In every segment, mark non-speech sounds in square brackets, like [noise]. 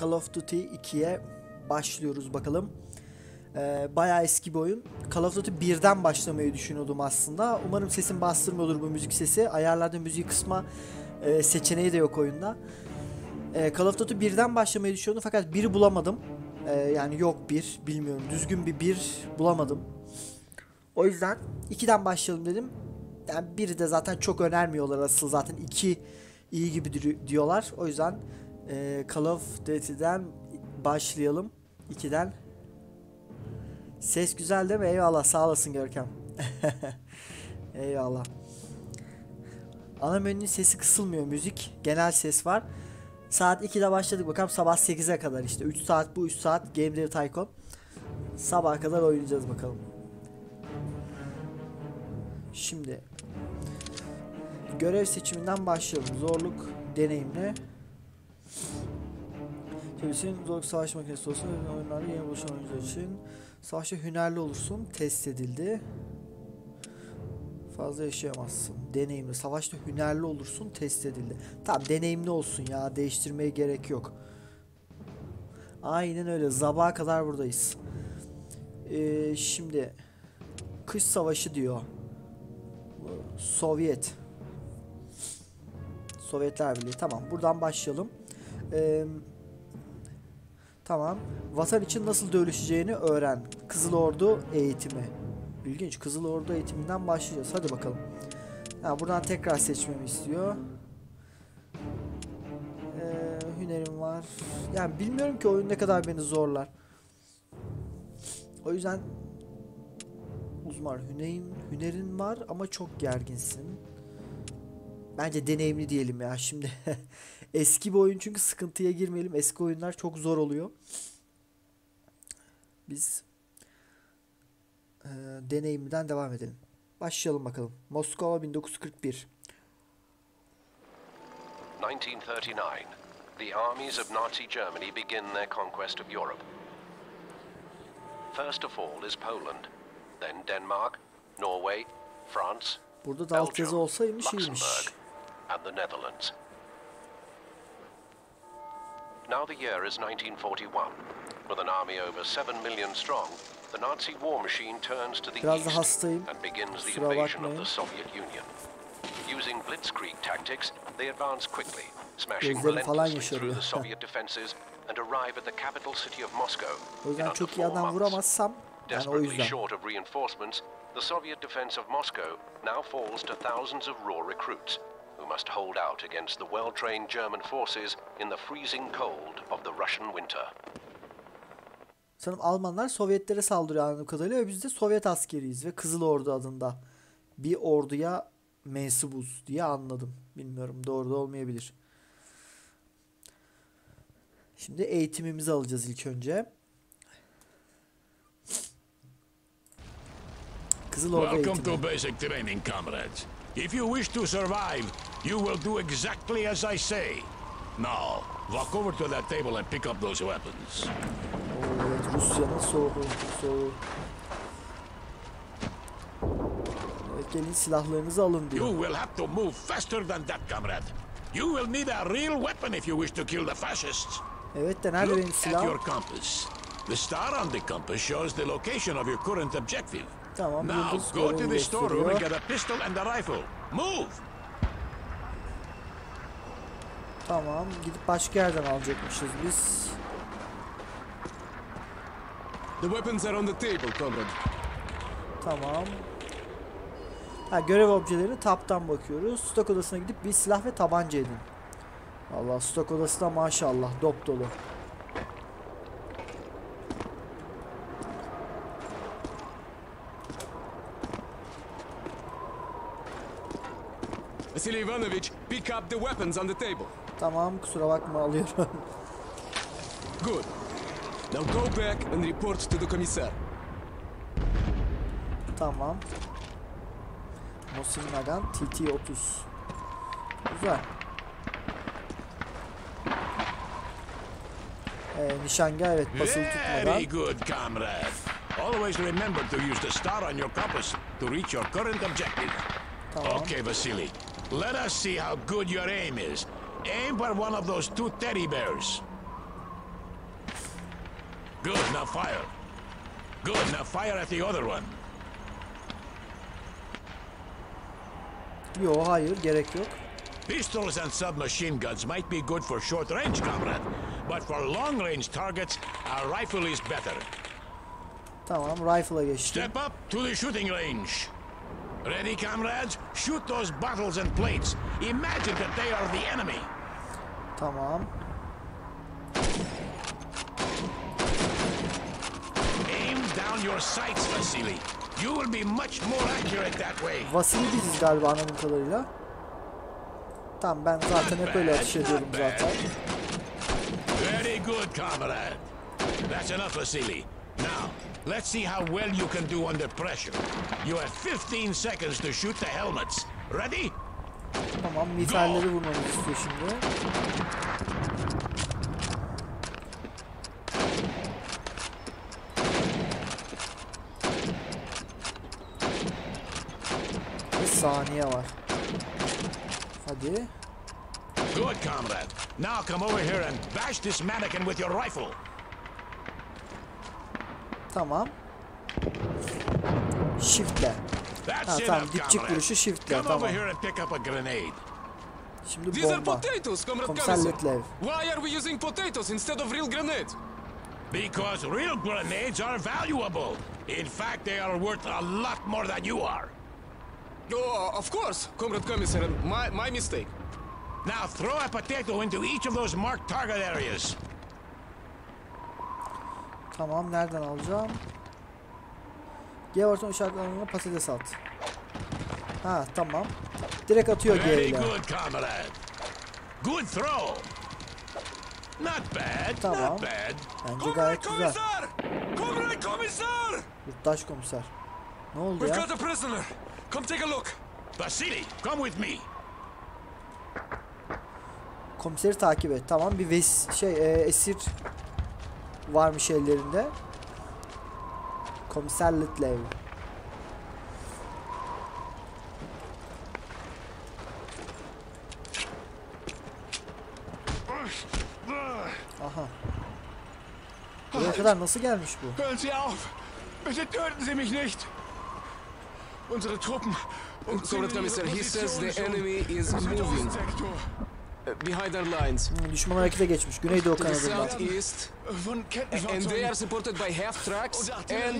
Call of Duty 2'ye başlıyoruz bakalım. Ee, bayağı eski bir oyun. Call of Duty 1'den başlamayı düşünüyordum aslında. Umarım sesim bastırmıyordur bu müzik sesi. Ayarlarda müziği kısma e, seçeneği de yok oyunda. Ee, Call of Duty 1'den başlamayı düşünüyordum fakat 1'i bulamadım. Ee, yani yok 1 bilmiyorum. Düzgün bir 1 bulamadım. O yüzden 2'den başlayalım dedim. Yani 1'i de zaten çok önermiyorlar asıl zaten 2 iyi gibi diyorlar. O yüzden e, Call of Duty'den başlayalım. 2'den. Ses güzel değil mi? Eyvallah sağ olasın Görkem. [laughs] Eyvallah. Ana menünün sesi kısılmıyor müzik. Genel ses var. Saat 2'de başladık bakalım sabah 8'e kadar işte. 3 saat bu 3 saat Game Dev Tycoon. Sabaha kadar oynayacağız bakalım. Şimdi görev seçiminden başlayalım. Zorluk deneyimli. Çevirsin zorluk savaş makinesi olsun. Oyunlarda yeni buluşan oyuncular için. Savaşta hünerli olursun. Test edildi. Fazla yaşayamazsın. Deneyimli. Savaşta hünerli olursun. Test edildi. Tamam deneyimli olsun ya. Değiştirmeye gerek yok. Aynen öyle. Sabaha kadar buradayız. Ee, şimdi kış savaşı diyor. Sovyet. Sovyetler Birliği. Tamam. Buradan başlayalım. Ee, tamam. Vatan için nasıl dövüşeceğini öğren. Kızıl Ordu eğitimi. İlginç. Kızıl Ordu eğitiminden başlayacağız. Hadi bakalım. Ha, buradan tekrar seçmemi istiyor. Ee, hünerim var. Yani bilmiyorum ki oyun ne kadar beni zorlar. O yüzden uzman hüneyin hünerin var ama çok gerginsin. Bence deneyimli diyelim ya şimdi. [laughs] Eski bir oyun çünkü sıkıntıya girmeyelim. Eski oyunlar çok zor oluyor. Biz e, deneyimden devam edelim. Başlayalım bakalım. Moskova 1941. 1939. The armies of Nazi Germany begin their conquest of Europe. First of all is Poland, then Denmark, Norway, France, Burada da alt yazı Belgium, olsaymış iyiymiş. And the Netherlands. Now the year is 1941. With an army over 7 million strong, the Nazi war machine turns to the Biraz east and begins the invasion of the Soviet Union. Using blitzkrieg tactics, they advance quickly, smashing relentlessly through the Soviet defenses and arrive at the capital city of Moscow O in under four months. vuramazsam yani o Desperately short of reinforcements, the Soviet defense of Moscow now falls to thousands of raw recruits who must hold out against the well-trained German forces in the freezing cold of the Russian winter. Sanırım Almanlar Sovyetlere saldırıyor anladığım kadarıyla ve biz de Sovyet askeriyiz ve Kızıl Ordu adında bir orduya mensubuz diye anladım. Bilmiyorum doğru da olmayabilir. Şimdi eğitimimizi alacağız ilk önce. Kızıl Ordu Welcome eğitimi. to basic training, comrades. If you wish to survive, you will do exactly as I say. Now, walk over to that table and pick up those weapons. Oo, evet Rusya'nın soğuğu. soğuğu. Evet gelin silahlarınızı alın diyor. You will have to move faster than that, comrade. You will need a real weapon if you wish to kill the fascists. Evet de nerede benim Look at your compass. The star on the compass shows the location of your current objective. Tamam Now go to the storeroom and get a pistol and a rifle. Move! Tamam gidip başka yerden alacakmışız biz. The weapons are on the table, comrade. Tamam. Ha görev objeleri taptan bakıyoruz. Stok odasına gidip bir silah ve tabanca edin. Allah stok odası da maşallah dop dolu. Vasily Ivanovich, pick up the weapons on the table. Tamam kusura bakma alıyorum. [laughs] Good. Now go back and report to the commissar. tamam. Mosin Nagant TT30. Güzel. Ee, nişangah evet basılı tutmadan. Very good, comrade. Always remember to use the star on your compass to reach your current objective. Tamam. Okay, Vasily. Let us see how good your aim is. Aim for one of those two teddy bears. Good, now fire. Good, now fire at the other one. Yo hayır gerek yok. Pistols and submachine guns might be good for short range combat, but for long range targets, a rifle is better. Tamam I'm rifle'a geçtim. Step up to the shooting range. Ready, comrades? Shoot those bottles and plates. Imagine that they are the enemy. Tamam. Aim down your sights, Vasily. You will be much more accurate that way. Vasili biziz galiba anladığım kadarıyla. Tamam ben zaten hep öyle atış ediyorum zaten. Very good, comrade. That's enough, Vasily. Now, let's see how well you can do under pressure. You have 15 seconds to shoot the helmets. Ready? Tamam miğferleri vurmamız istiyor şimdi. Ve saniye var. Hadi. Good, comrade. Now come over here and bash this mannequin with your rifle. Tamam. Shift'le. That's Ha, enough, tamam, dipçik comrade. vuruşu shiftle, Come over tamam. here and pick up a grenade. Şimdi These are bomba. potatoes, Comrade Komiser Commissar. Letlev. Why are we using potatoes instead of real grenades? Because real grenades are valuable. In fact, they are worth a lot more than you are. Oh, of course, Comrade Commissar. My, my mistake. Now throw a potato into each of those marked target areas. Tamam nereden alacağım? G işaretlerine patates at. Ha tamam. Direkt atıyor G ile. good, throw. Not bad. Tamam. Not bad. Bence gayet güzel. Comrade Commissar! Yurttaş komiser. Ne oldu ya? a prisoner. Come take a look. Vasily, come with me. Komiseri takip et. Tamam bir ves şey e, esir varmış ellerinde. Komiser Litlev. Aha. Buraya kadar nasıl gelmiş bu? Hören Sie auf! Bitte töten Sie mich nicht! Unsere Truppen Comrade Commissar, he says the enemy is moving behind our lines Hmm, Düşman harekete geçmiş. Güneydoğu kanadından. southeast, and they are supported by half tracks and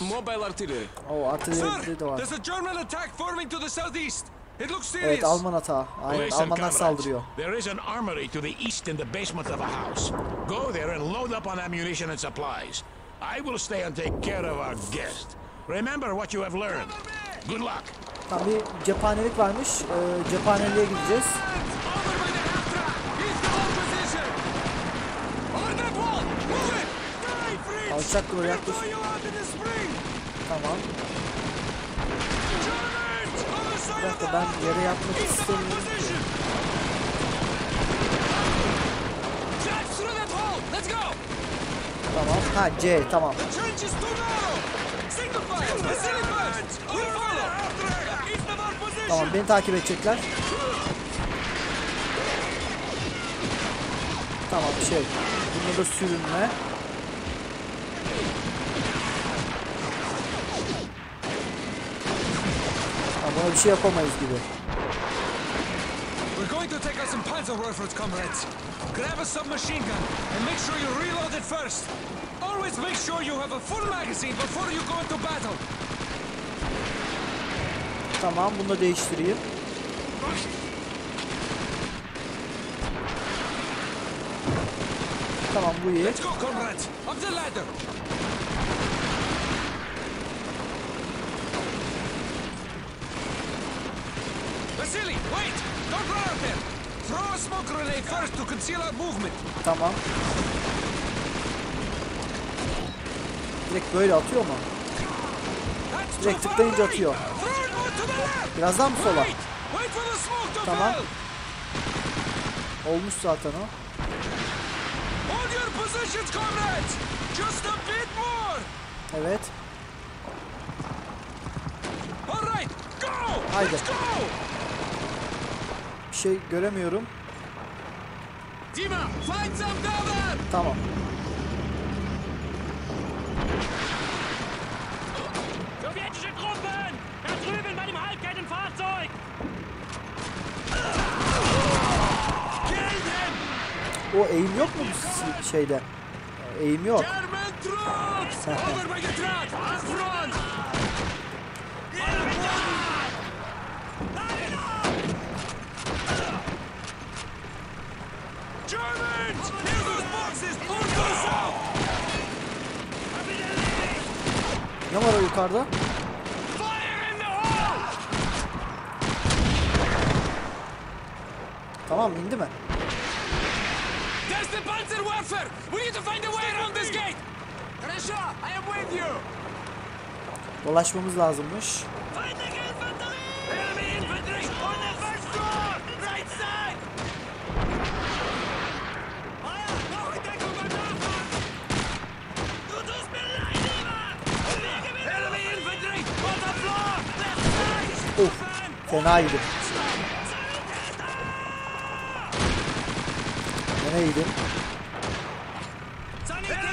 mobile artillery. O artilleri de var. There's a German attack forming to the southeast. It looks serious. Evet Alman hata. Aynen Almanlar saldırıyor. There is an armory to the east in the basement of a house. Go there and load up on ammunition and supplies. I will stay and take care of our guest. Remember what you have learned. Good luck. Tam bir cephanelik varmış. Ee, cephaneliğe gideceğiz. The trench is too narrow. Single file. Vasily first. We'll follow. He's the whole position. Tamam beni takip edecekler. Tamam şey. Bunda da sürünme. Tamam buna bir şey yapamayız gibi. We're going to take out some panzer rifles, comrades. Grab a submachine gun and make sure you reload it first. Always make sure you have a full magazine before you go into battle. Tamam bunu da değiştireyim. Tamam bu iyi. Let's go, comrades. Up the ladder. Vasily, wait! Don't run out there! Throw a smoke grenade first to conceal our movement. Tamam. Direkt böyle atıyor mu? Direkt tıklayınca atıyor. Throw it more to the left. Biraz daha mı sola? Tamam. Olmuş zaten o. Hold your şey göremiyorum. Tamam. Sowjetische Truppen! Da drüben bei dem Halbkettenfahrzeug! O eğim yok mu bu şeyde? Eğim yok. Ne var o yukarıda? Tamam indi mi? There's the Panzerwerfer! We need to find a way around this gate! Rasha, I am with you! Dolaşmamız lazımmış. Of fena yedim. Gene yedim.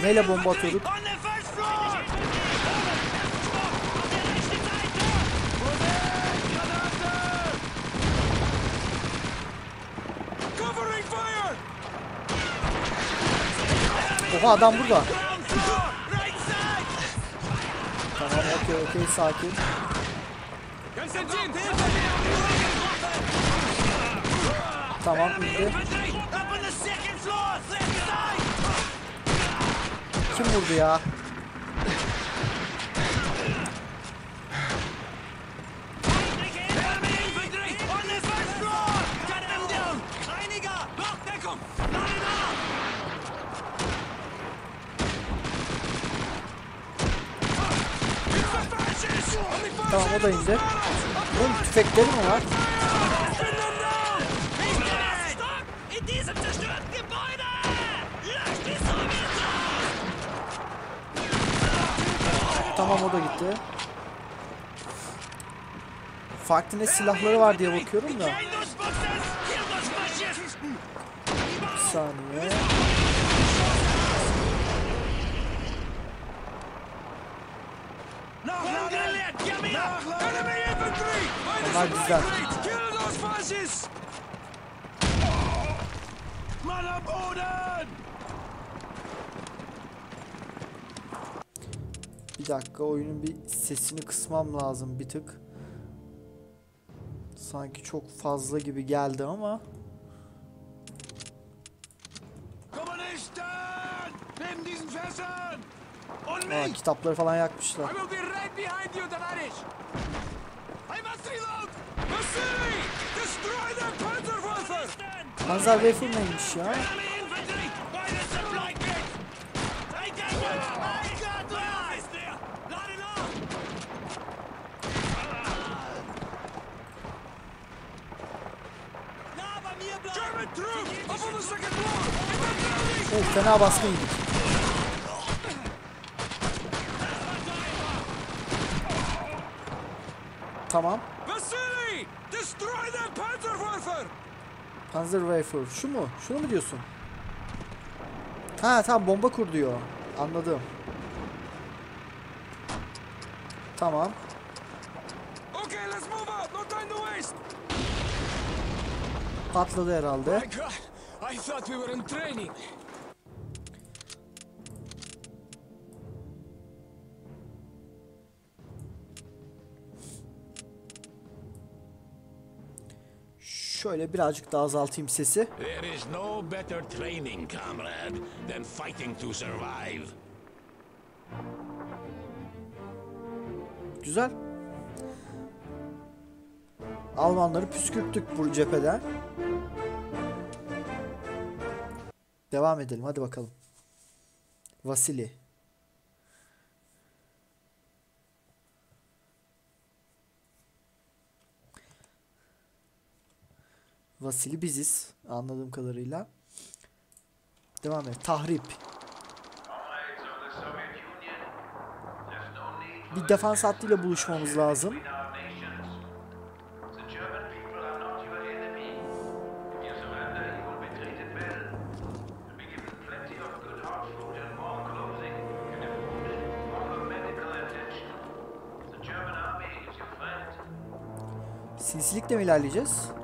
Neyle bomba atıyorduk? Oha adam burada. Tamam okey okey sakin. Left side! Kim vurdu ya? Enemy infantry! On the first floor! Cut them down! Einiger! Noch Deckung! Line up! It's the fascists! On the far Tamam o da indi. Oğlum tüfekleri mi var? Tamam o da gitti. Farklı ne silahları var diye bakıyorum da. Behind those boxes! Kill those fascists! Bir saniye. Nachladen! Gib mir! Enemy Boden! Bir dakika oyunun bir sesini kısmam lazım bir tık. Sanki çok fazla gibi geldi ama. Aa, kitapları falan yakmışlar. Panzerwerfer! Panzerwerfer neymiş ya? Oh, fena baskın yedik. Tamam. Vasily! Destroy their Panzerwerfer! Panzerwerfer. Şu mu? Şunu mu diyorsun? Ha tamam bomba kur diyor. Anladım. Tamam. Okay, let's move out! No time to waste! Patladı herhalde. God! I thought we were in training! Şöyle birazcık daha azaltayım sesi. There is no better training, comrade, than fighting to survive. Güzel. Almanları püskürttük bu cepheden. Devam edelim hadi bakalım. Vasili. Vasili biziz anladığım kadarıyla. Devam et. Tahrip. Bir defans hattıyla buluşmamız lazım. The German people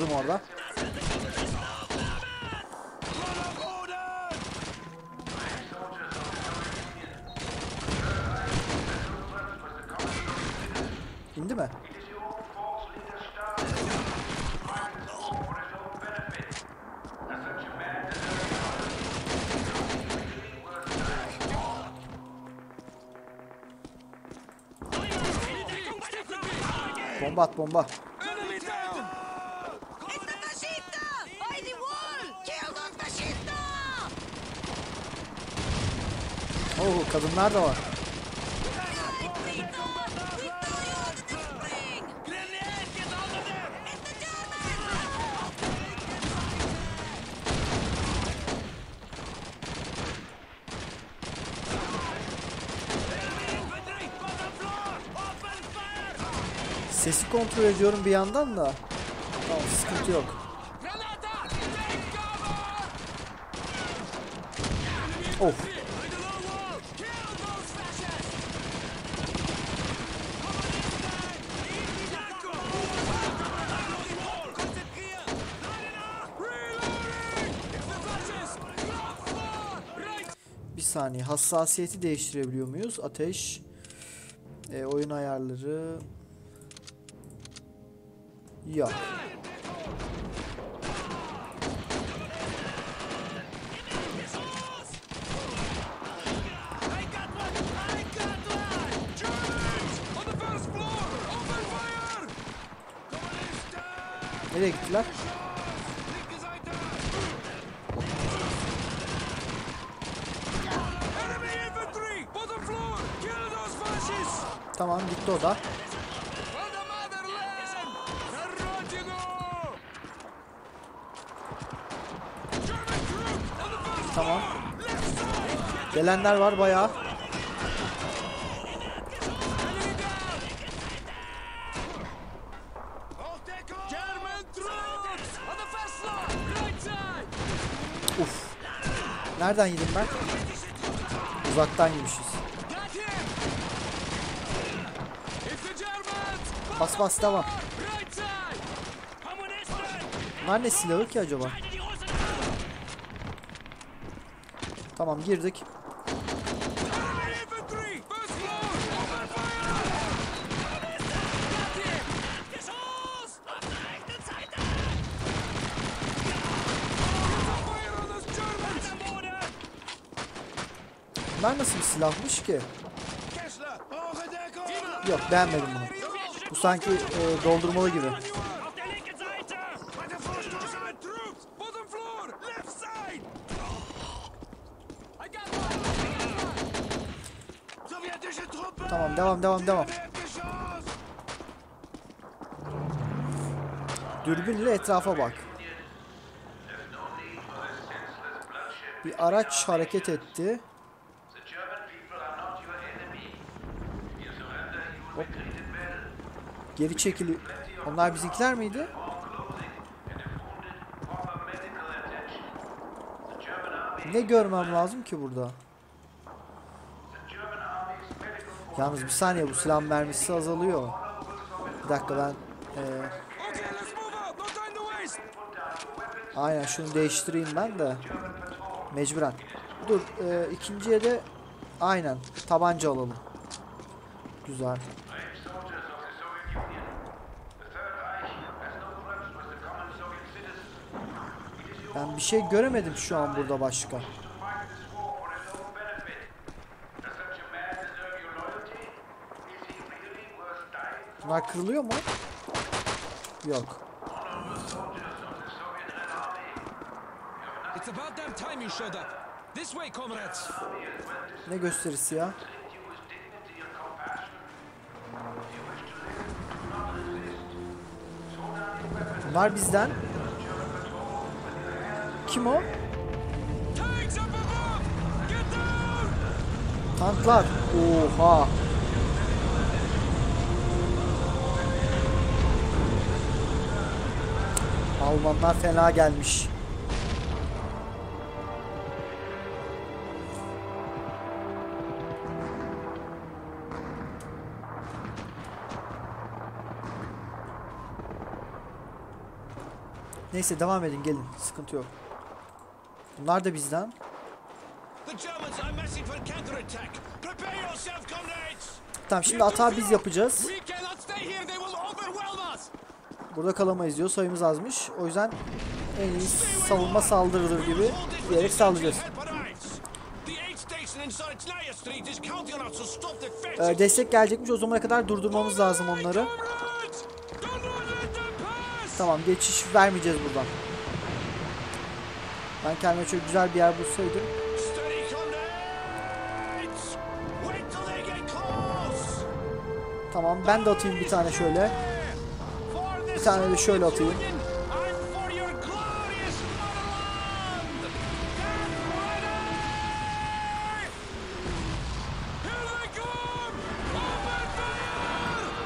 Gördüm orada. İndi mi? Bomba at bomba. Enemy down! It's the fascista! By the wall! Kill those fascista! Oo kadınlar da var. Victor! Victor, you are the spring! Grenade! Get out of there! It's the Germans! Infantry! On the floor! Open fire! Sesi kontrol ediyorum bir yandan da. Tamam sıkıntı yok. Of. Saniye hassasiyeti değiştirebiliyor muyuz? Ateş. E, oyun ayarları. Yok. Floor, right side. Uf. Nereden yedim ben? Uzaktan yemişiz. Bas bas side. Bunlar ne silahı ki acaba? Tamam girdik. Enemy infantry. First floor. Open fire. Got him. Fire on those Germans. Bunlar nasıl bir silahmış ki? Yok beğenmedim bunu. Bu sanki e, doldurmalı gibi. Tamam devam devam devam. Dürbünle etrafa bak. Bir araç hareket etti. The German people are not your enemy. If you surrender, you will be treated well. Geri çekili. Onlar bizimkiler miydi? Ne görmem lazım ki burada? Yalnız bir saniye bu silah mermisi azalıyor. Bir dakika ben e, aynen şunu değiştireyim ben de. Mecburen. Dur e, ikinciye de aynen tabanca alalım. Güzel. soldiers of the Soviet Union. The Third Reich has no grudge with the common Soviet citizens. It is your Ben bir şey göremedim şu an burada başka. Bunlar kırılıyor mu? Yok. Ne gösterisi ya? Bunlar bizden. Kim o? Tanklar. Oha. Almanlar fena gelmiş. Neyse devam edin gelin. Sıkıntı yok. Bunlar da bizden. Tamam şimdi atağı biz yapacağız. Burada kalamayız diyor. Sayımız azmış. O yüzden en iyi savunma saldırıdır gibi diyerek saldıracağız. Ee, destek gelecekmiş. O zamana kadar durdurmamız lazım onları. Tamam geçiş vermeyeceğiz buradan. Ben kendime şöyle güzel bir yer bulsaydım. Tamam ben de atayım bir tane şöyle. Bir tane de şöyle atayım.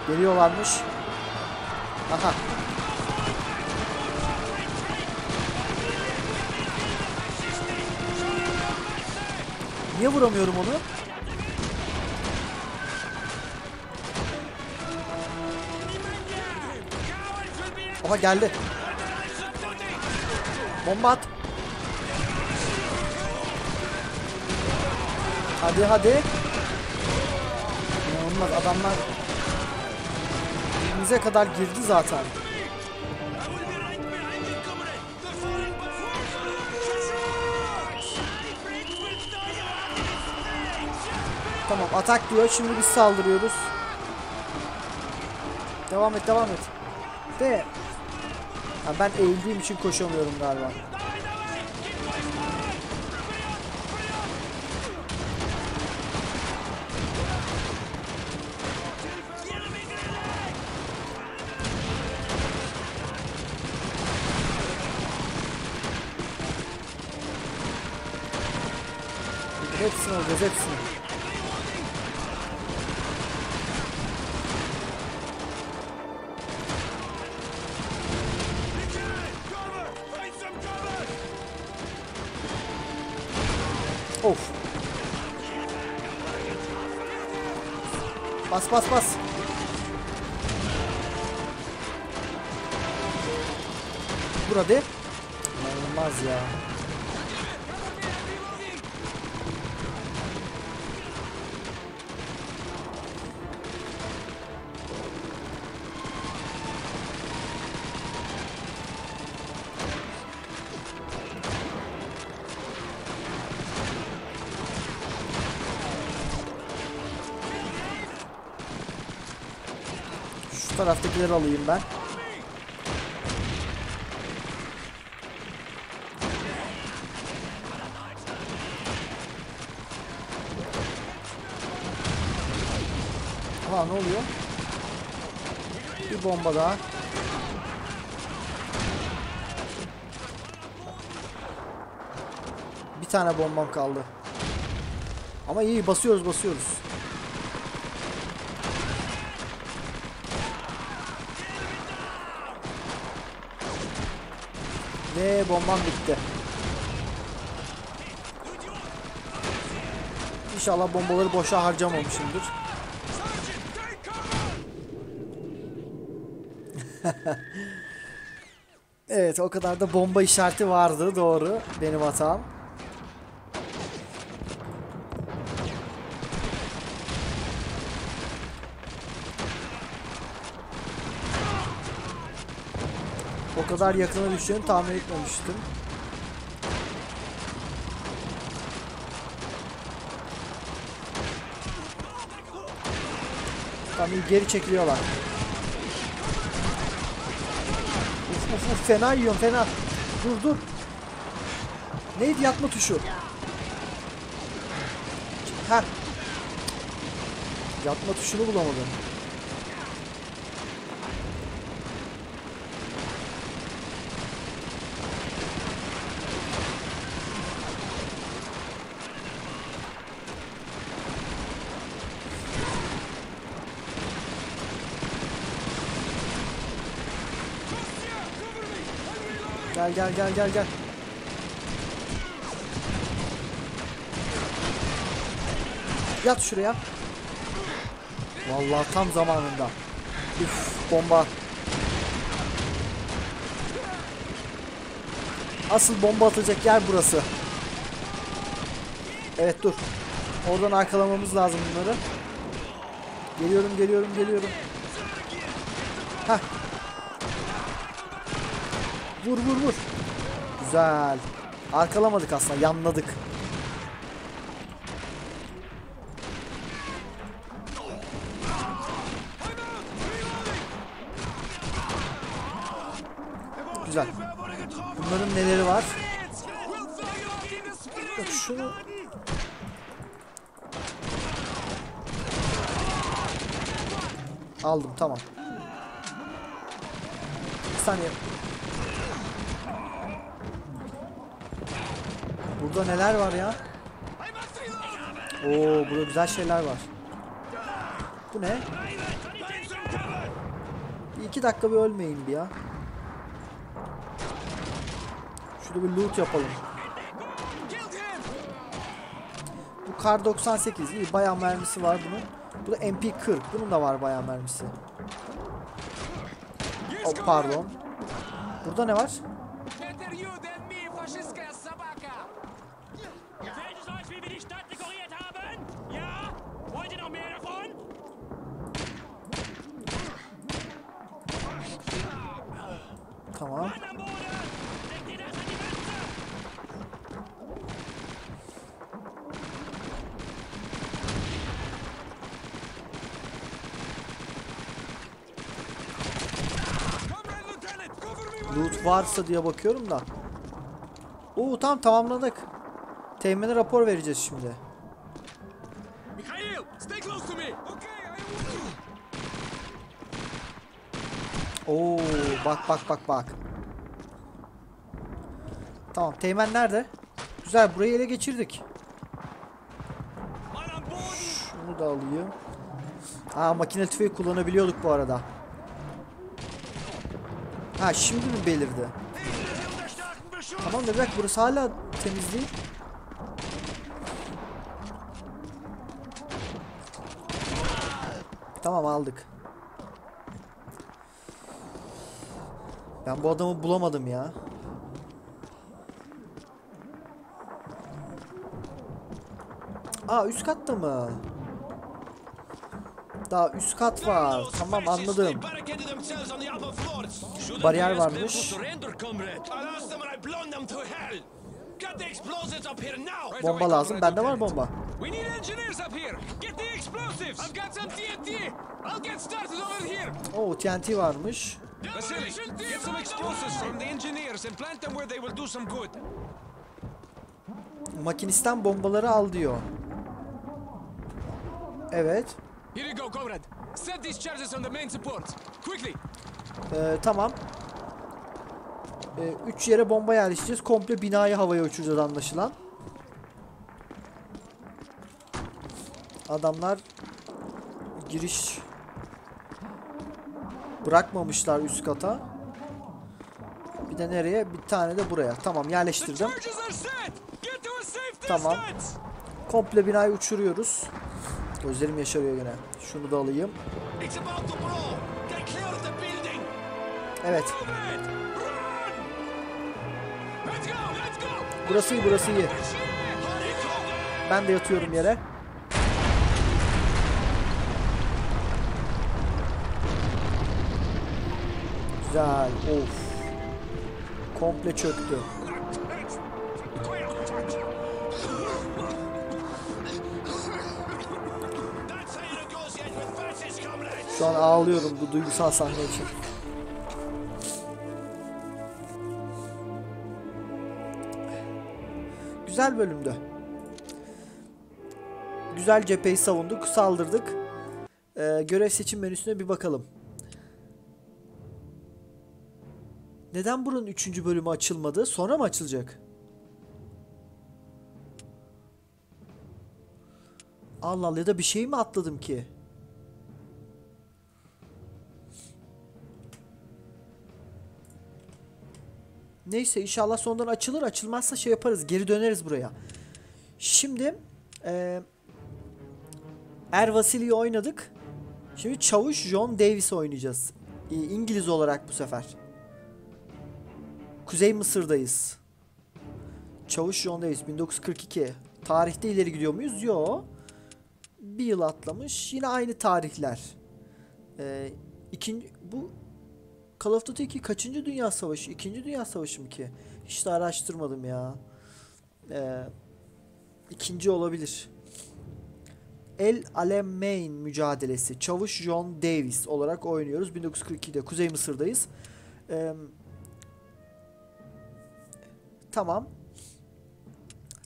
Union and Niye vuramıyorum onu? Aha geldi. Bomba at. Hadi hadi. İnanılmaz adamlar Dibimize kadar girdi zaten. Tamam atak diyor. Şimdi biz saldırıyoruz. Devam et devam et. De. Ha, ben eğildiğim için koşamıyorum galiba. Hepsini alacağız hepsini. Bas bas bas. Burada. İnanılmaz ya. Taraftakileri alayım ben. Aha ne oluyor? Bir bomba daha. Bir tane bombam kaldı. Ama iyi basıyoruz basıyoruz. Ve bombam bitti. İnşallah bombaları boşa harcamamışımdır. [laughs] evet o kadar da bomba işareti vardı doğru benim hatam. Kadar yakına düşeceğini tahmin etmemiştim. İyi geri çekiliyorlar. Uf uf uf fena yiyorum fena. Dur dur. Neydi yatma tuşu? Ha. Yatma tuşunu bulamadım. Gel gel gel gel. Yat şuraya. Vallahi tam zamanında. Üf bomba. Asıl bomba atacak yer burası. Evet dur. Oradan arkalamamız lazım bunları. Geliyorum geliyorum geliyorum. Hah. Vur vur vur. Güzel. Arkalamadık aslında yanladık. Güzel. Bunların neleri var? Bak şunu Aldım tamam. Bir saniye. Burada neler var ya? Oo burada güzel şeyler var. Bu ne? Bir iki dakika bir ölmeyin bir ya. Şurada bir loot yapalım. Bu kar 98 iyi bayağı mermisi var bunun. Bu da MP40 bunun da var bayağı mermisi. Oh, pardon. Burada ne var? Loot varsa diye bakıyorum da. Oo tamam tamamladık. Teğmene rapor vereceğiz şimdi. Oo bak bak bak bak. Tamam teğmen nerede? Güzel burayı ele geçirdik. Şunu da alayım. Ha makine tüfeği kullanabiliyorduk bu arada. Ha şimdi mi belirdi? Tamam da dakika burası hala temiz değil. Tamam aldık. Ben bu adamı bulamadım ya. Aa üst katta mı? Daha üst kat var. Tamam anladım. Bariyer varmış. Bomba lazım. Bende var bomba. We need engineers up here! Get the explosives! I've got some TNT! I'll get started over here! Oo TNT varmış. Vasily, get some explosives from the engineers and plant them where they will do some good. Makinisten bombaları al diyor. Evet. Here you go, comrade. Set these charges on the main supports. Quickly! Ee, tamam. Ee, üç yere bomba yerleştireceğiz. Komple binayı havaya uçuracağız anlaşılan. Adamlar giriş bırakmamışlar üst kata. Bir de nereye? Bir tane de buraya. Tamam yerleştirdim. Tamam. Komple binayı uçuruyoruz. Gözlerim yaşarıyor gene. Şunu da alayım. Evet. Burası iyi burası iyi. Ben de yatıyorum yere. Güzel. Of. Komple çöktü. An ağlıyorum bu duygusal sahne için. Güzel bölümdü. Güzel cepheyi savunduk, saldırdık. Ee, görev seçim menüsüne bir bakalım. Neden buranın 3. bölümü açılmadı? Sonra mı açılacak? Allah Allah ya da bir şey mi atladım ki? Neyse inşallah sonradan açılır. Açılmazsa şey yaparız. Geri döneriz buraya. Şimdi eee Er Vasili'yi oynadık. Şimdi Çavuş John Davis oynayacağız. İngiliz olarak bu sefer. Kuzey Mısır'dayız. Çavuş John Davis 1942. Tarihte ileri gidiyor muyuz? Yo. Bir yıl atlamış. Yine aynı tarihler. Ee, ikinci, bu Call of Duty 2 kaçıncı Dünya Savaşı? İkinci Dünya Savaşı mı ki? Hiç de araştırmadım ya. Ee, ikinci olabilir. El Alamein mücadelesi. Çavuş John Davis olarak oynuyoruz. 1942'de Kuzey Mısır'dayız. Ee, tamam.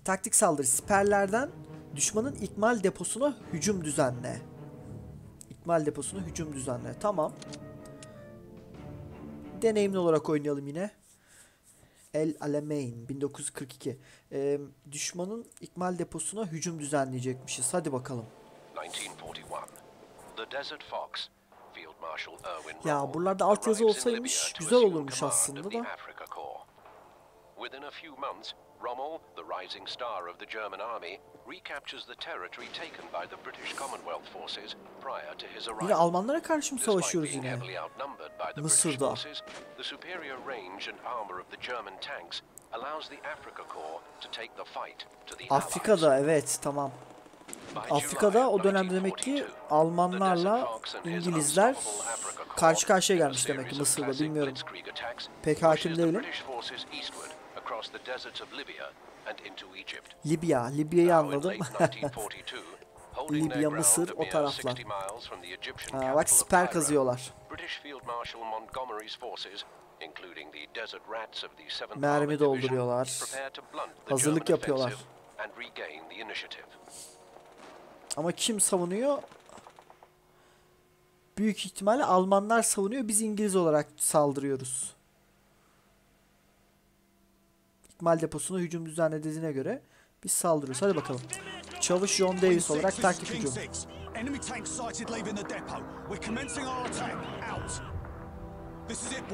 Taktik saldırı. Siperlerden düşmanın ikmal deposuna hücum düzenle. İkmal deposuna hücum düzenle. Tamam. Deneyimli olarak oynayalım yine. El Alamein 1942. Ee, düşmanın ikmal deposuna hücum düzenleyecekmişiz. Hadi bakalım. 1941. The Desert Fox. Field Marshal Irwin Ya buralarda altyazı olsaymış güzel olurmuş aslında da. Within a few months, Rommel, the rising star of the German army, recaptures the territory taken by the British Commonwealth forces prior to his arrival. Yine Almanlara karşı mı savaşıyoruz yine? Mısır'da. the superior range and armor of the German tanks allows the Africa Corps to take the fight to the. Afrika'da evet tamam. Afrika'da o dönemde demek ki 1942, Almanlarla İngilizler karşı karşıya gelmiş demek ki Mısır'da bilmiyorum. Pek hakim değilim. Libya Libya'yı anladım. [laughs] late 1942, holding their Libya, Mısır, o taraflar. 60 miles from the Egyptian Ha, capital bak siper kazıyorlar. British Field Marshal Montgomery's forces, including the Desert Rats of the 7th Mermi dolduruyorlar. Hazırlık yapıyorlar. Ama kim savunuyor? Büyük ihtimalle Almanlar savunuyor. Biz İngiliz olarak saldırıyoruz. İkmal deposuna hücum düzenlediğine göre biz saldırıyoruz. Hadi bakalım. Çavuş John Davis olarak taktik hücum.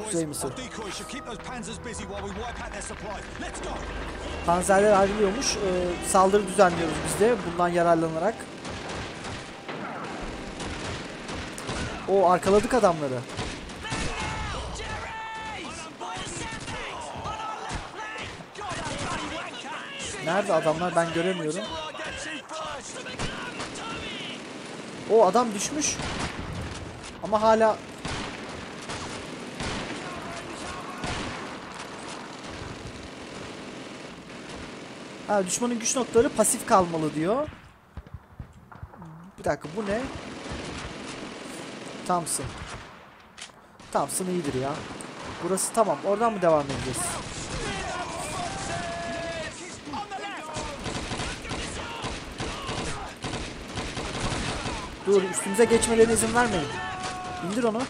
Kuzey Mısır. Panzerler ayrılıyormuş. Ee, saldırı düzenliyoruz biz de bundan yararlanarak. O arkaladık adamları. Nerede adamlar ben göremiyorum. O adam düşmüş. Ama hala Ha düşmanın güç noktaları pasif kalmalı diyor. Bir dakika bu ne? Thompson. Thompson iyidir ya. Burası tamam. Oradan mı devam edeceğiz? Dur üstümüze geçmelerine izin vermeyin. İndir onu.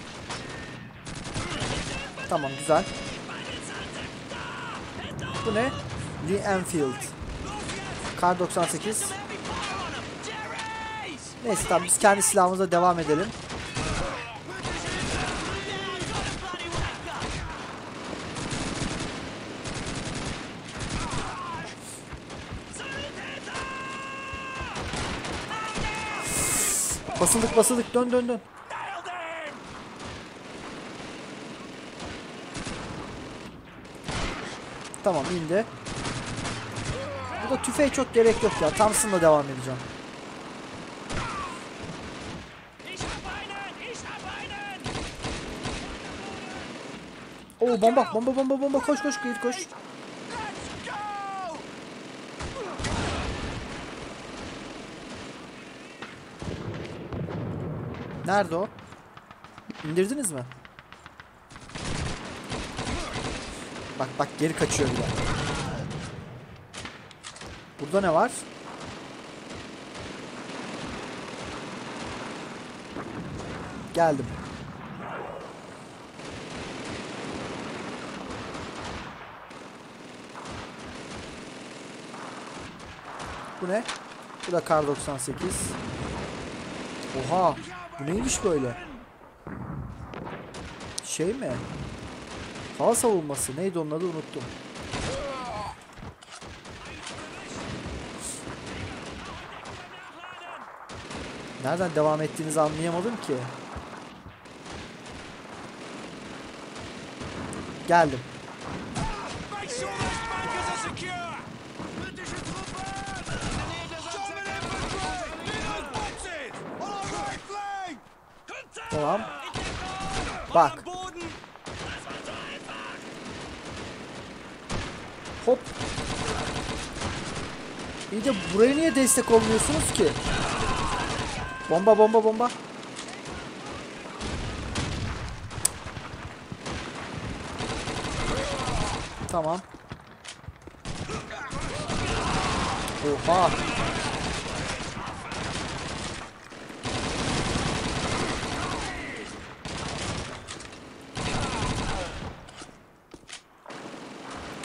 Tamam güzel. Bu ne? Lee Enfield. Kar 98. Neyse tamam biz kendi silahımıza devam edelim. Basıldık basıldık dön dön dön. Tamam indi. Burada tüfeğe çok gerek yok ya. Thompson'la devam edeceğim. Oo bomba bomba bomba bomba koş koş gir koş. Nerede o? İndirdiniz mi? Bak bak geri kaçıyor bir de. Burada ne var? Geldim. Bu ne? Bu da kar 98. Oha! Bu neymiş böyle? Şey mi? Hava savunması. Neydi onun adı unuttum. Nereden devam ettiğinizi anlayamadım ki. Geldim. Make sure those bunkers are secure. Tamam. Bak. Hop. İyi de buraya niye destek olmuyorsunuz ki? Bomba bomba bomba. Tamam. Oha.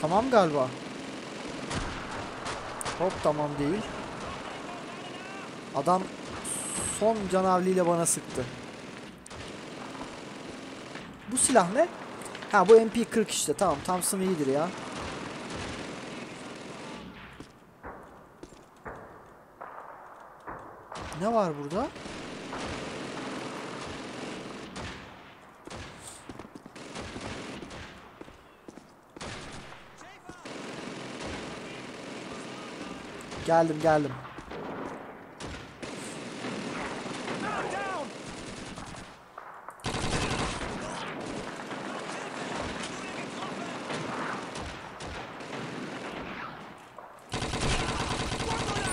Tamam galiba. Hop tamam değil. Adam son canavliyle bana sıktı. Bu silah ne? Ha bu MP40 işte tamam Thompson iyidir ya. Ne var burada? Geldim geldim.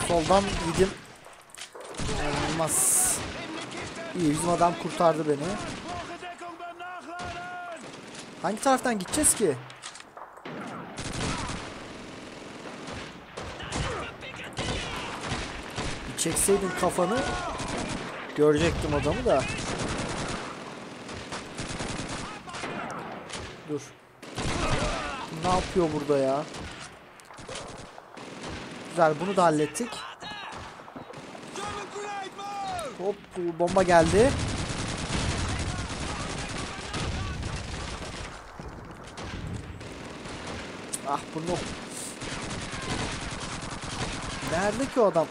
Soldan gidim. Olmaz. İyi bizim adam kurtardı beni. Hangi taraftan gideceğiz ki? Çekseydin kafanı görecektim adamı da. Dur. Ne yapıyor burada ya? Güzel bunu da hallettik. Hop bomba geldi. Ah bunu. Nerede ki o adam?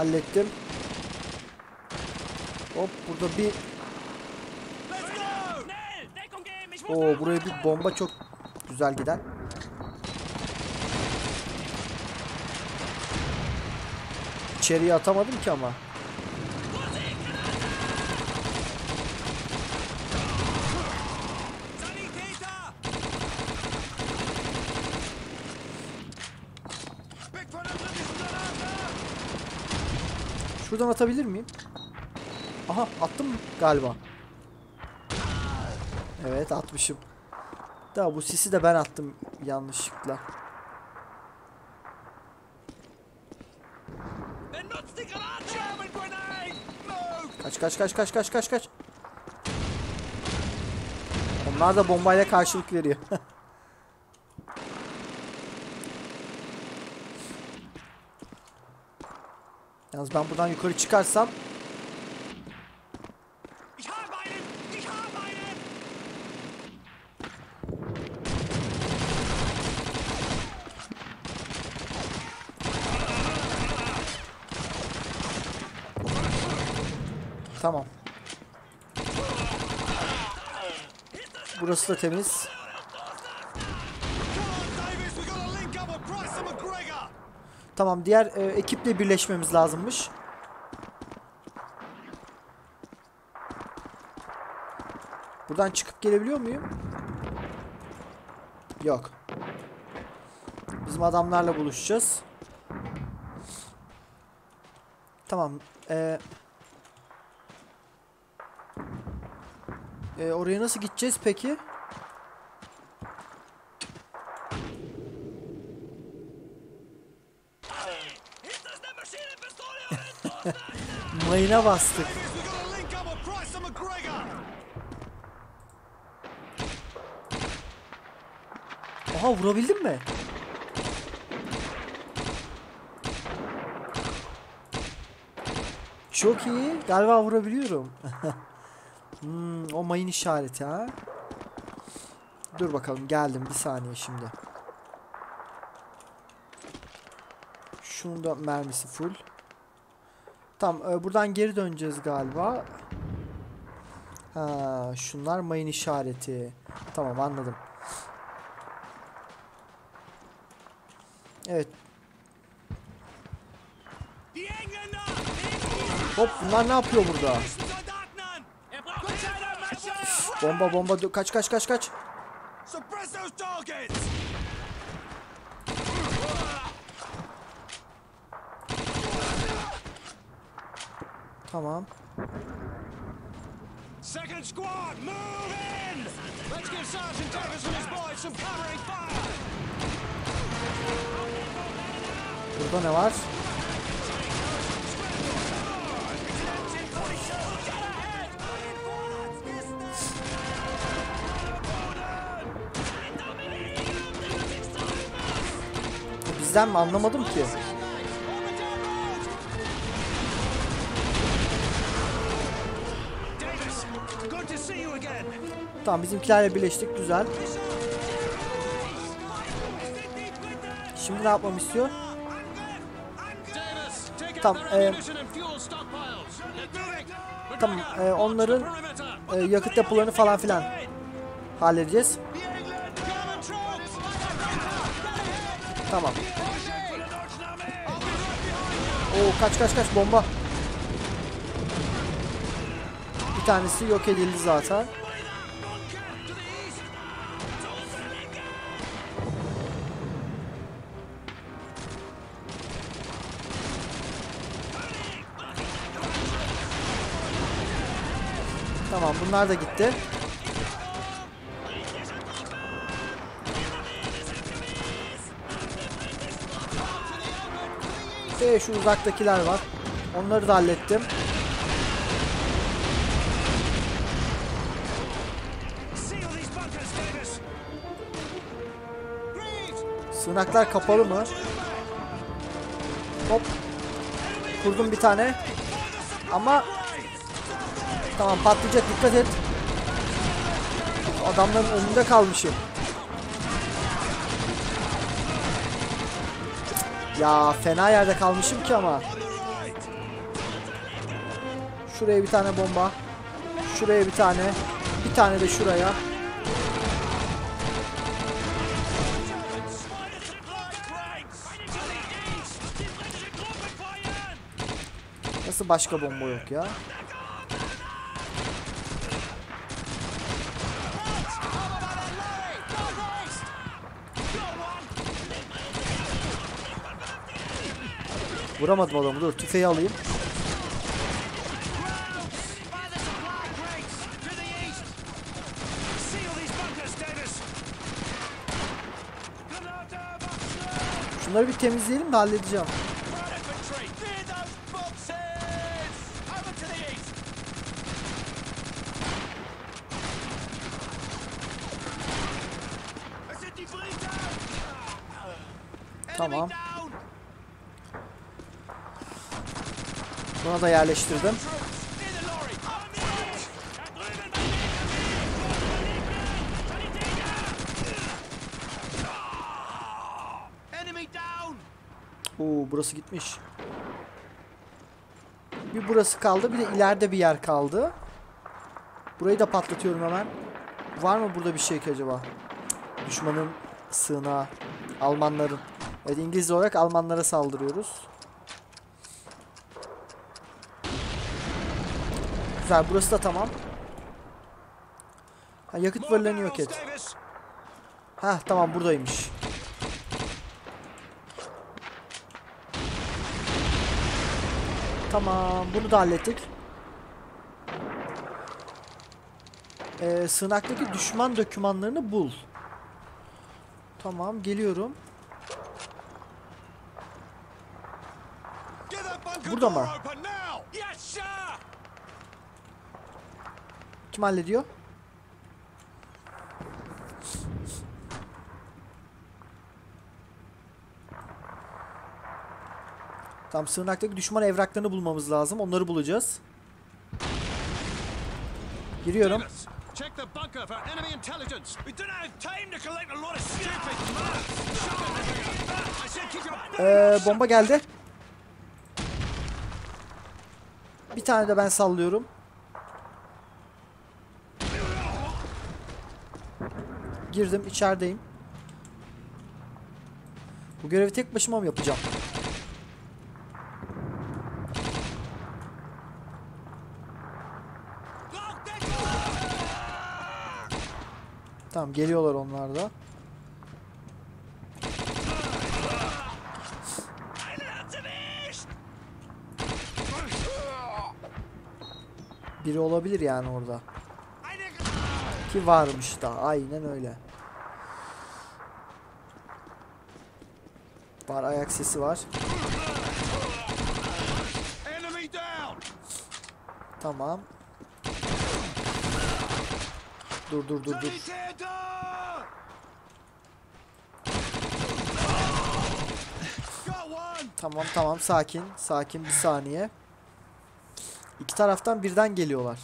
Hallettim. Hop burada bir Oo buraya bir bomba çok güzel gider. İçeriye atamadım ki ama. Şuradan atabilir miyim? Aha attım mı? Galiba. Evet atmışım. Da bu sisi de ben attım yanlışlıkla. Kaç kaç kaç kaç kaç kaç kaç. Onlar da bombayla karşılık veriyor. [laughs] Yalnız ben buradan yukarı çıkarsam tamam. Burası da temiz. Tamam diğer e, ekiple birleşmemiz lazımmış. Buradan çıkıp gelebiliyor muyum? Yok. Bizim adamlarla buluşacağız. Tamam. E, e, oraya nasıl gideceğiz peki? Hinter ist eine Maschinenpistole! und- Mayına bastık. Davis, we gotta link up with Price and McGregor! Aha vurabildim mi? Çok iyi. Galiba vurabiliyorum. [laughs] hmm, o mayın işareti ha. Dur bakalım geldim bir saniye şimdi. Şunun da mermisi full. Tamam e, buradan geri döneceğiz galiba. Ha, şunlar mayın işareti. Tamam anladım. Evet. Hop bunlar ne yapıyor burada? Bomba bomba kaç kaç kaç kaç. Tamam. Second squad, move in! Let's give Sergeant Davis and his boys some covering fire! Burada ne var? Bizden mi anlamadım ki. Tamam bizimkilerle birleştik güzel. Şimdi ne yapmamı istiyor? Tamam, e, Tamam e, onların e, yakıt depolarını falan filan halledeceğiz. Tamam. Oo kaç kaç kaç bomba. Bir tanesi yok edildi zaten. Tamam bunlar da gitti. Ve şu uzaktakiler var. Onları da hallettim. Sığınaklar kapalı mı? Hop. Kurdum bir tane. Ama tamam patlayacak dikkat et. Adamların önünde kalmışım. Ya fena yerde kalmışım ki ama. Şuraya bir tane bomba. Şuraya bir tane. Bir tane de şuraya. Nasıl başka bomba yok ya? Vuramadım adamı dur tüfeği alayım. Şunları bir temizleyelim de halledeceğim. Infantry! Clear those boxes! Over to the east! I said defeat down! Tamam. Enemy down! Buna da yerleştirdim. Near the lorry! On the edge! Da drüben Enemy down! Oo burası gitmiş. Bir burası kaldı bir de ileride bir yer kaldı. Burayı da patlatıyorum hemen. Var mı burada bir şey ki acaba? Düşmanın sığınağı. Almanların. Evet İngiliz olarak Almanlara saldırıyoruz. Güzel burası da tamam. Ha, yakıt More varlarını yok et. Heh tamam buradaymış. Tamam bunu da hallettik. Ee, sığınaktaki düşman dokümanlarını bul. Tamam geliyorum. Burada mı? Kim hallediyor? Tamam sığınaktaki düşman evraklarını bulmamız lazım. Onları bulacağız. Giriyorum. Davis, check the bunker for enemy intelligence. We don't have time to collect a lot of stupid maps. I said keep your Ee, bomba geldi. Bir tane de ben sallıyorum. Girdim içerideyim. Bu görevi tek başıma mı yapacağım? Tamam geliyorlar onlar da. Biri olabilir yani orada. Ki varmış da aynen öyle. Var ayak sesi var. Tamam. Dur dur dur dur. Tamam tamam sakin. Sakin bir saniye. İki taraftan birden geliyorlar.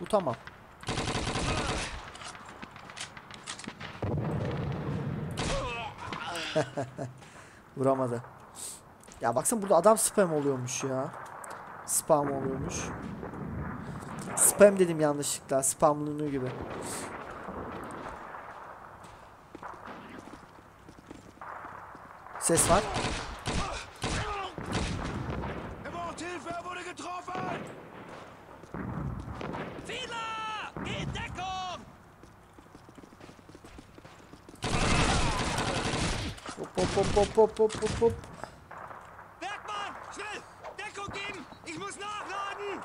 Bu tamam. [laughs] Vuramadı. Ya baksana burada adam spam oluyormuş ya. Spam oluyormuş. Spam dedim yanlışlıkla. Spamlanıyor gibi. Ses var. Er braucht Hilfe, er wurde getroffen! Fiedler! Geh in Deckung! Hop hop hop hop hop hop. Bergmann! Schnell! Deckung geben! Ich muss nachladen!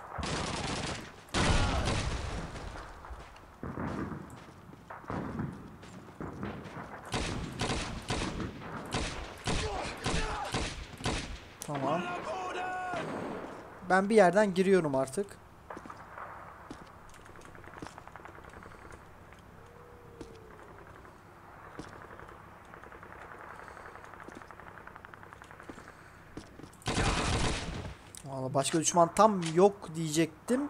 Tamam. Ben bir yerden giriyorum artık. Başka düşman tam yok diyecektim.